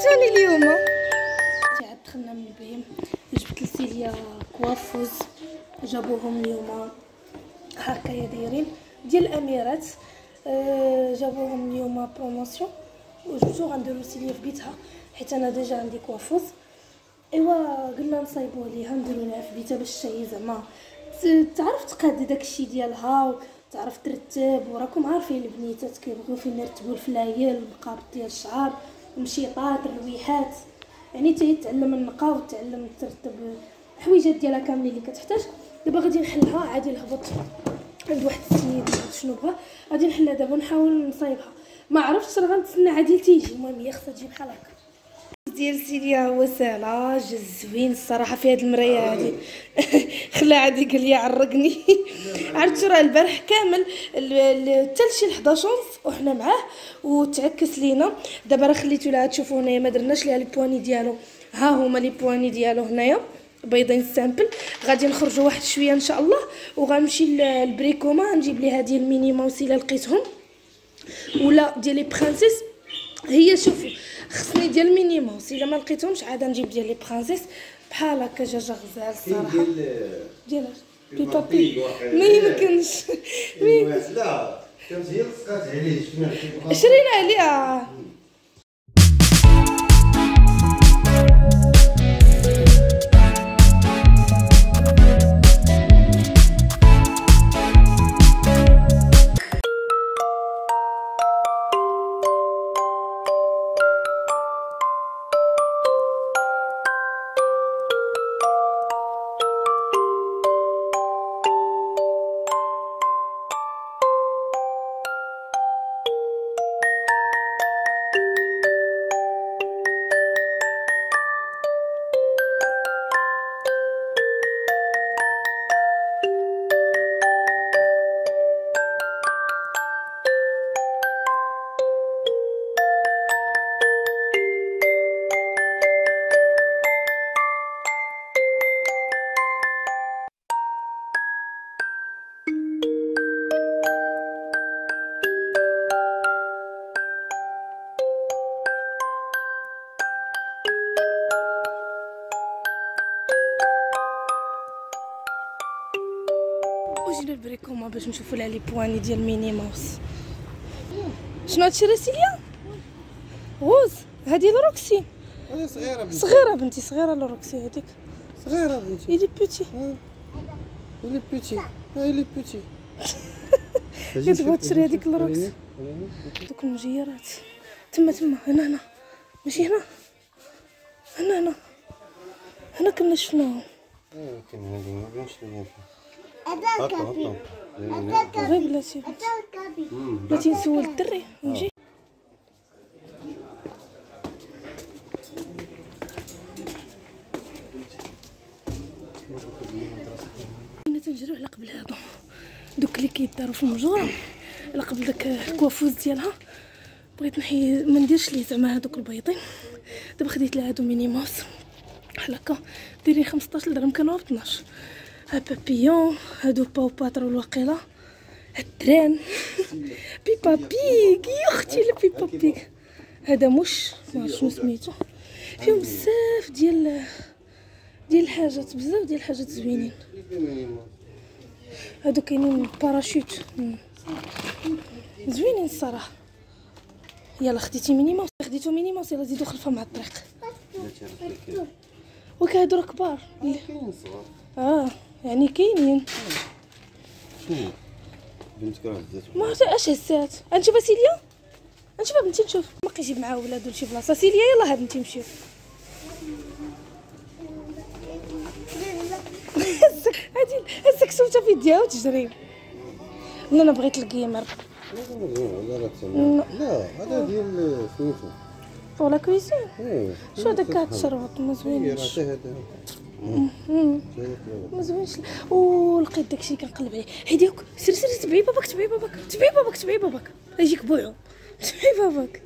نسيتوني اليوم عاد دخلنا من البيم جبت لسيليا coiffeuse جابوهم اليوم هكايا دايرين ديال الاميرات آه، جابوهم اليوم promotion وجبتو غنديرو سيليا في بيتها حيت أنا déjà عندي coiffeuse. إيوا قلنا نصايبوه ليها نديرو لها في بيتها باش هي زعما تعرف تقاد داكشي ديالها وتعرف ترتب وراكم عارفين البنيتات كيبغيو فين يرتبوا الفلايل والمقابض ديال الشعر. المشيطات الرويحات. يعني حتى هي تعلم النقا وتعلم ترتب الحويجات ديالها كاملين اللي كتحتاج. دابا غادي نحلها عادي نهبط عند واحد السيد شنو بغا غادي نحلها. دابا نحاول نصايبها. ما عرفتش راه غنتسنى عادي تيجي. المهم هي خصها تجي بحال هكا. ديال سيليا هو سالا جز زوين الصراحة في هاد المراية هادي. خلا عادي قال لي عرقني. عرفتوا راه البارح كامل حتى لشي 11 ونص وحنا معاه وتعكس لينا. دابا راه خليتو لها تشوفوا هنايا ما درناش ليها les poignées ديالو. ها هما les poignées ديالو هنايا. بيضين simple. غادي نخرجوا واحد شوية إن شاء الله. وغنمشي للبريكوما نجيب ليها ديال ميني ماوس الا لقيتهم. ولا ديال les princesses. هي شوفوا خصني ديال ميني ماوس إلا ما لقيتهمش عاد نجيب ديال les princesses بحال هكا جاجا غزال الصراحه ديال بيبا بي ما يمكنش. ما يمكنش. لا كانت هي لصقات عليه شنو شرينا عليها. البريكوما باش نشوفوا لها لي بواني ديال ميني ماوس. شنو هادشي راه سيليا غوز هادي لروكسي. صغيرة بنتي. صغيرة بنتي صغيرة لروكسي هذيك صغيرة بنتي. ايلي بوتي اللي بيتي اللي بيتي كتبغى تشري هذيك الروكس دوك المجيرات تما تما هنا هنا ماشي هنا هنا هنا هنا كنا شفناهم كاين هذه ما بينش ليا هكا هكا غير بلاتي؟ بلاتي نسول الدري. نجي. كنا تنجريو على قبل هادو. دوك اللي كيداروا في المجره على قبل داك الكوافوز ديالها. بغيت نحي ما نديرش ليه زعما هادوك البيضين دابا خديت لها هادو ميني ماوس بحال هكا دايرين 15 درهم كانوا ب 12 ها بابيون هادو باو باترول واقيلا الدران بيبا بيك يا أختي بيبا بيك هذا مش ما شنو سميتو فيهم بزاف ديال ديال الحاجات بزاف ديال الحاجات زوينين هادو كاينين باراشوت. زوينين الصراحه يلا خديتي ميني ماوس خديتو ميني ماوس يلا زيدو خلفها مع الطريق وك هادو راه كبار آه يعني كاينين. هزات ما عرفت اش هسات نشوف سيليا نشوف بنتي نشوف. ما يجيب معاه ولادو لشي بلاصة. سيليا يلا هاد نمشي نمشيو. هادي هزك سوتها في يديها وتجري. لا أنا بغيت الكيمر لا لا لا هذا ديال سميتو ولا كويسين. إيه شو هذاك كتشربط ما راه زوينش ما زوينش. ولقيت داكشي كنقلب عليه. هيديك سير سير تبعي باباك تبعي باباك تبعي باباك تبعي باباك. يجيك بوعو. تبعي باباك.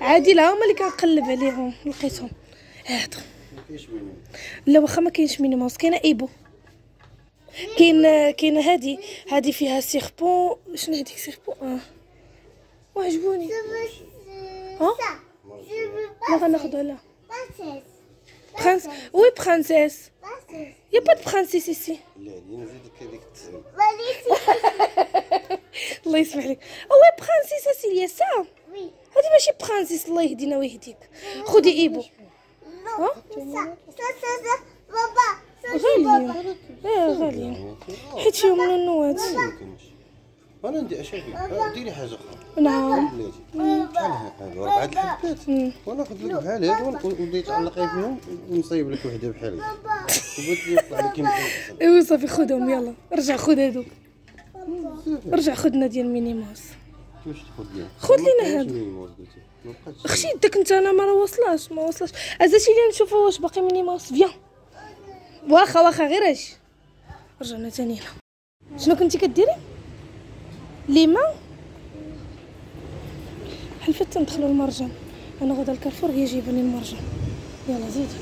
عادي لا هما اللي كنقلب عليهم لقيتهم. منين لا واخا ما كاينش ميني ماوس كاينة إيبو. كاين كاينة هادي. هادي فيها سيربون شنو هاديك سيربون آه. وعجبوني. ها؟ لا غناخدها لا. برانس وي برانسيس يا با دو برانسيس ici. الله يسمح لك وي برانسيس اسيليا سا هذه ماشي princesse الله يهدينا ويهديك خدي hibou غاليين آه غاليين حيت فيهم النوات أنا ندي اشوفي آه، ديري حاجة أخرى. نعم. بلاتي بحال هكا أربعة الحبات. وناخذ لك بحال هادو ونبداي تعلقي فيهم ونصيب لك وحدة بحال هكا وبغيت يطلع لك ايوا صافي خذهم يلا. رجع خذ هادوك رجع خذنا ديال مينيموس كيفاش تاخذ ليها خذ لينا بقاتش أختي يدك انت أنا ما واصلاش ما واصلاش أزاتي لي نشوفوا واش باقي مينيموس. viens. واخا واخا غير أجي رجعنا تاني هنا. شنو كنتي كديري؟ ليما حلفت ندخلوا المرجان أنا غدا الكارفور هي جايبه المرجان يلا زيدي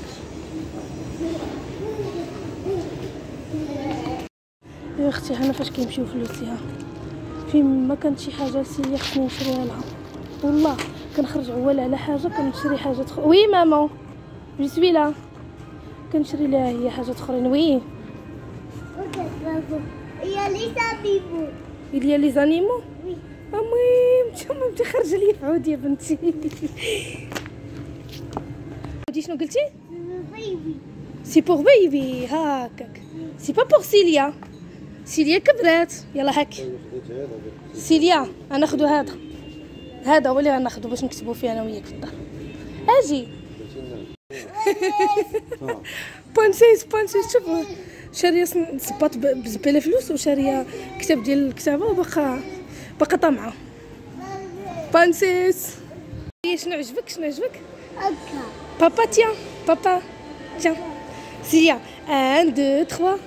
يا أختي هنا فاش كيمشيو فلوسي ها فين ما كانت شي حاجة سيئة خصني نشريها لها والله كنخرج عوال على حاجة كنشري حاجات أخرى oui ماما. je suis là كنشري لها هي حاجات أخرين. oui. يا il y a les animaux Oui. المهم نتوما انت خارجه لي في عود يا بنتي. ودي شنو قلتي؟ bébé c'est pour bébé هاكاك c'est pas pour سيليا سيليا كبرات. يلا هاك. سيليا غناخدو هذا. هذا هو اللي غناخدو باش نكتبو فيه أنا وياك في الدار. أجي. princesse princesse شوف شارية صباط ب- بزباله فلوس وشارية كتاب ديال الكتابة وباقا باقا طامعة. princesse. إيه، شنو عجبك؟ شنو عجبك؟ أكا بابا tiens بابا tiens سيليا un deux trois.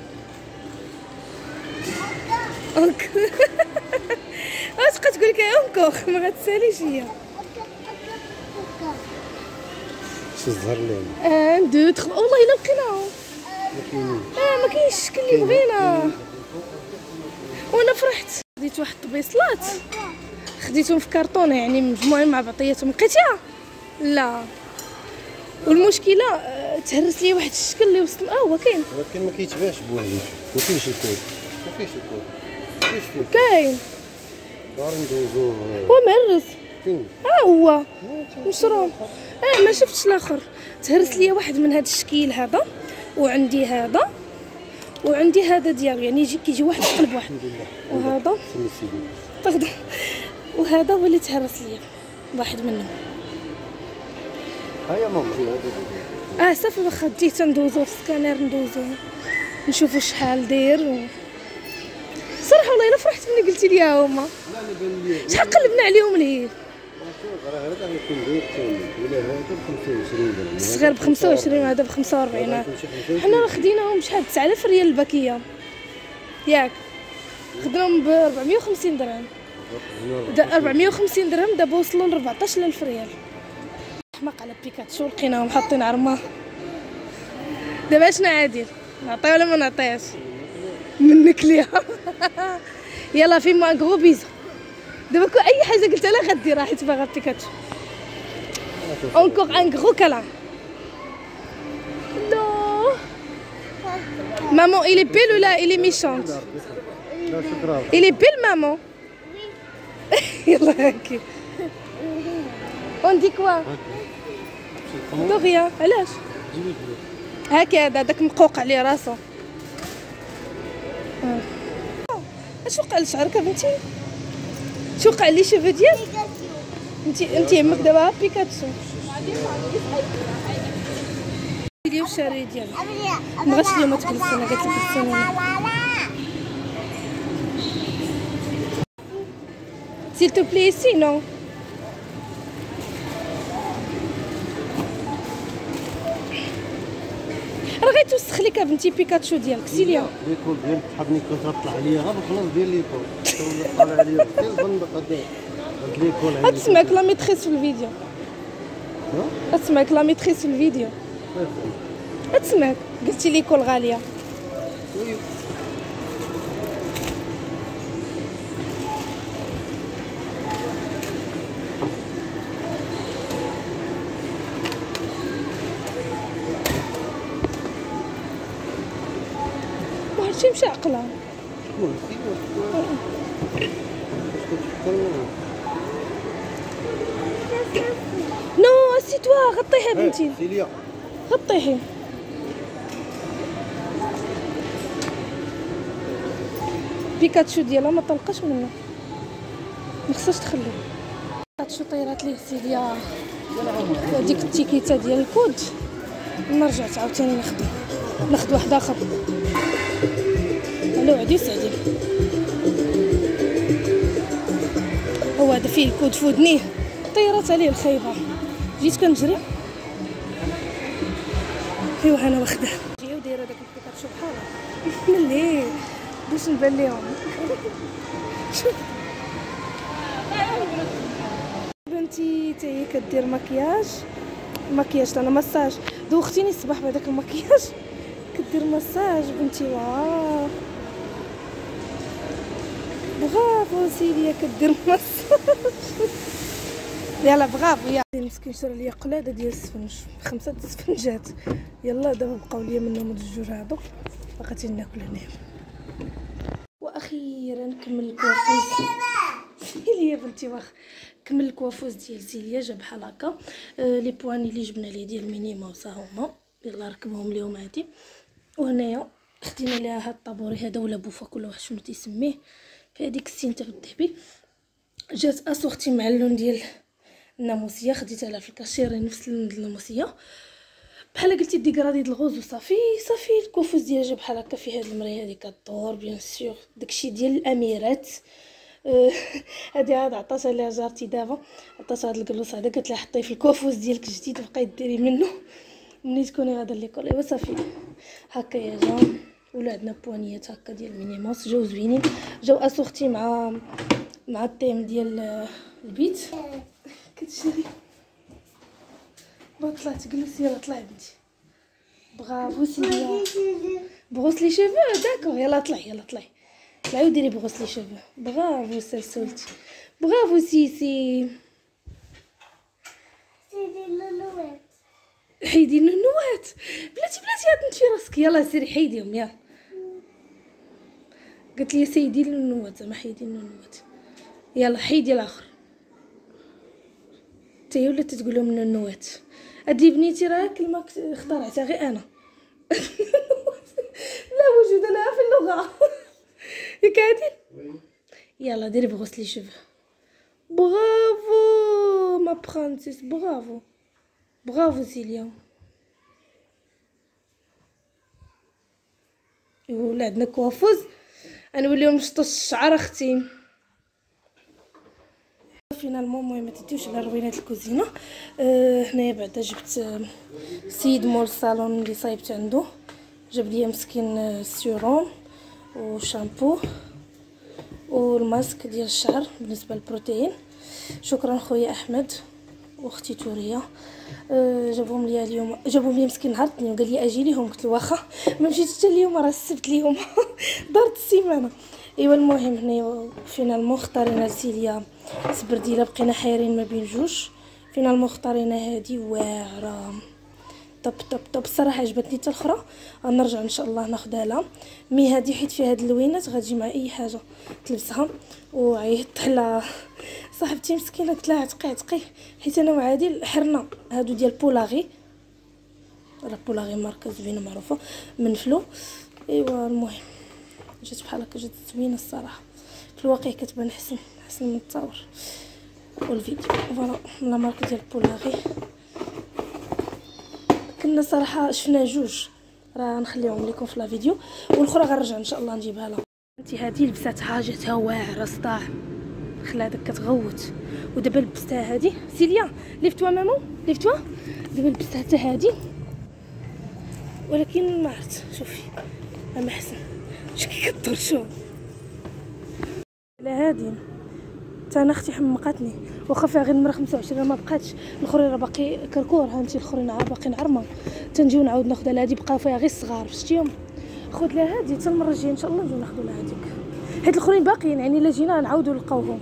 encore اش تقول لك encore ما غتساليش هي شو الزهر لنا أن دو تخوا. والله إلا لقيناهم ما آه كاينش الشكل اللي بغينا وأنا فرحت. خديت واحد الطبيصلات خديتهم في كرتونه يعني مجموعين مع بعضياتهم لقيتيها لا. والمشكلة آه، تهرس لي واحد الشكل اللي وسط آه هو كاين. ولكن ما كيتباعش بوحدو. ما كاينش الكود ما كاينش الكود كاين. هو مهرس. ها هو. مشروم آه ما شفتش الآخر. تهرس لي واحد من هذا الشكل هذا. وعندي هذا وعندي هذا ديالو يعني يجي كيجي واحد قلب واحد. وهذا؟ سيدي باردون وهذا هو اللي تهرس لي واحد منهم. ها يا ماما. آه صافي واخا دي تندوزو في السكانير ندوزو. نشوفو شحال داير و... صراحة والله إلا فرحت ملي قلتي لي هما. شحال قلبنا عليهم ليه الصغير ب 25 وهذا ب 45 هذا يكون شي 25. حنا راه خديناهم بشحال 9000 ريال الباكية. ياك. خدناهم ب 450 درهم. دا 450 درهم دابا وصلوا ل 14000 ريال. حماق على بيكاتشو لقيناهم حاطين عرمة. دابا شنو عادل نعطي ولا ما نعطيهاش؟ منك ليها. يلا fais-moi gros bisou دابا اي حاجة قلت لها غدير حيت باغا بيكاتشو encore un gros câlin non maman elle est belle ou là? Elle est méchante. لا شكرا elle est belle maman? يلا هاكي on dit quoi? de rien علاش هاكي هذا داك مقوق عليه راسو. اش وقع لشعرك بنتي اش وقع لي شوفو ديالك انت انت يمك دابا بيكاتشو ديال الشاري ديالها ما بغاتش اليوم تجلس أنا قالت لك جلسي S'il te plaît, ici, non لك بنتي بيكاتشو ديالك سيليا. ليكول ديال تحبني كنت غطلع عليا. غير بالخلاص ديال ليكول طالع عليا غير البندق هاد l'école عندي غتسمعك la maîtresse في الفيديو؟ غتسمعك la maîtresse في الفيديو. غتسمعك قلتي l'école غالية. ماشي عقله المهم سيدي واش كتفكر نو سي توا غطيها بنتي. سيليا. غطيها. بيكاتشو ديالها ما طلقاش منه ما خصهاش تخلو بيكاتشو طيرات ليه سيليا هذيك التيكيته ديال الكود. نرجع عاوتاني نخدم. ناخد واحد آخر. ألو عدي سعدي هو هذا فيه الكود في ودنيه طيرات عليه الخيبه جيت كنجري. ايوا أنا واخدة. جاية ودايره داك البيكاتشو بحالها ملي باش نبان ليهم. شوف. بنتي حتى هي كدير مكياج. مكياج أنا مساج. دوختيني الصباح بهذاك المكياج. كدير مساج بنتي واو. برافو سيديا كدير مساج يلا برافو يا مسكين شرا ليا قلادة ديال السفنج خمسة السفنجات. يلا دابا بقاو ليا منهم هاد الجوج هادو. بقيت ناكل هنايا. وأخيرا كمل الكوافوز. سيليا بنتي واخ. كمل ال coiffeuse ديال سيليا جا بحال هكا. آه les poignées اللي جبنا ليه ديال Minnie Mouse ها هما. يلا ركبهم ليهم عادي وهنايا خدينا ليها هاد ال tabouret هذا ولا بوفا كل واحد شنو تيسميه. في هذيك السينتا بالذهبي جات assorti مع اللون ديال الناموسية خديتها لها في الكاشيري نفس اللون ديال الناموسية. بحال قلتي dégradé د ال rose وصافي صافي ال coiffeuse ديالها جا بحال هكا في هاد المراية هادي كدور bien sûr. داكشي ديال الأميرات. هادي عاد عطاتها ليها جارتي دابا عطاتها هاد ال gloss هذا قالت لها حطيه في ال coiffeuse ديالك الجديد بقاي ديري منه. ملي تكوني غادا l'école ايوا صافي هكا يا جا. ولا عندنا بوانيات هكا ديال Minnie Mouse جاو زوينين. جاو assorti مع مع ال thème ديال آه، البيت. كتشري. بغا طلعت جلس يلا طلع بنتي. برافو سيليا brosse les cheveux؟ d'accord. يلا طلعي يلا طلعي. طلعي وديري brosse les cheveux. برافو سلسلتي برافو سيسي. حيدي النوات بلاتي بلاتي هاد نتفي راسك. يلا سيري حيديهم يلا. قلت لي سيدي النوات زعما حيدي النوات يلا حيدي الآخر. تي ولا تتقول لهم النوات هادي بنيتي راه كلمة اخترعتها غير أنا. لا وجود لها في اللغة. ياك عادل يلا ديري brosse les cheveux. برافو ma princesse برافو. برافو سيليا. ولا عندنا coiffeuse. غنوليو نشطو الشعر أختي. finalement المهم ما تديوش على روينات الكوزينة. أه هنايا بعدا جبت آه، سيد مول الصالون اللي صايبت عنده جاب لي مسكين آه، سيروم وشامبو والماسك ديال الشعر بالنسبة للبروتين. شكرا خويا أحمد واختي توريا أه جابهم لي اليوم. جابهم لي مسكين نهار الاثنين وقال لي أجي ليهم. قلت له واخا ما مشيتش حتى اليوم راه السبت ليهم دارت السيمانة. إيوا المهم هنايا finalement اختارينا لسيليا سبرديله بقينا حايرين ما بين جوج. finalement اختارينا هادي واعرة. طب طب طب الصراحه عجبتني حتى الأخرى. غنرجع إن شاء الله ناخدها لها. mais هادي حيت فيها هاد اللوينات غتجي مع أي حاجة تلبسها. وعيطت على صاحبتي مسكينة قلت لها عتقي عتقي حيت أنا وعادل حرنا. هادو ديال بولاغي. راه بولاغي ماركه زوينه معروفة. من فلو إيوا المهم. جات بحال هكا جات زوينة الصراحة. في الواقع كتبان حسن حسن من التصاور والفيديو. voilà la marque ديال بولاغي. كنا صراحة شفنا جوج. راه نخليهم لكم في la vidéo. والأخرى غنرجع إن شاء الله نجيبها لها. انت هذه لبساتها جاتها واعرة صداع. خلا هذاك كتغوت. ودابا لبستها هذه سيليا lève-toi maman لفتوا دابا لبستها حتى هذه ولكن ما عرفت. شوفي أما حسن. شكي كدور شوف لا هادي. حتى أنا أختي حمقاتني واخا فيها غير نمره 25 ما بقاتش. الاخرين راه باقي كركور. هانتي الاخرين عا باقيين عرمه تنجيو نعاود ناخذها لهادي. بقاو فيها غير الصغار. شفتيهم خذ لها هادي. حتى المرة الجاية إن شاء الله نجيو ناخذوا لها هاديك. حيت الاخرين باقيين يعني إلا جينا نعاودوا نلقاوهم.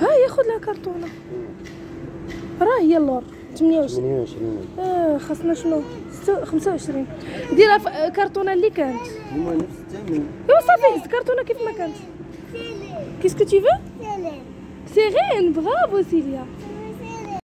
ها هي خذ لها كرتونة. راه هي اللور 28 28 آه خاصنا شنو؟ خمسة- 25 ديرها في كرتونة اللي كانت. هما نفس الثمن. ايوا صافي هز كرتونة كيف ما كانت. qu'est-ce que tu veux سيرين برافو سيليا